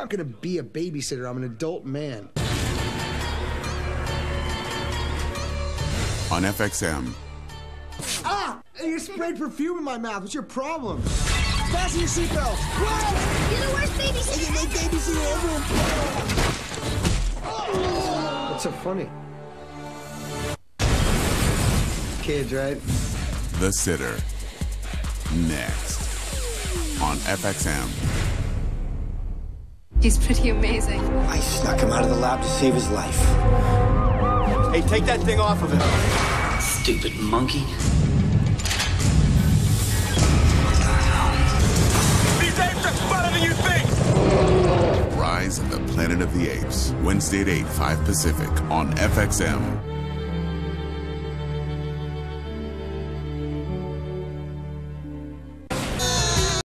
not going to be a babysitter. I'm an adult man. On FXM. Ah! You sprayed perfume in my mouth. What's your problem? Fasten your seatbelt. Whoa! You're the worst babysitter. You're my babysitter ever. What's so funny? Kids, right? The Sitter. Next. On FXM. He's pretty amazing. I snuck him out of the lab to save his life. Hey, take that thing off of him. Stupid monkey. These apes are smarter than you think! Rise of the Planet of the Apes. Wednesday at 8, 5 Pacific on FXM.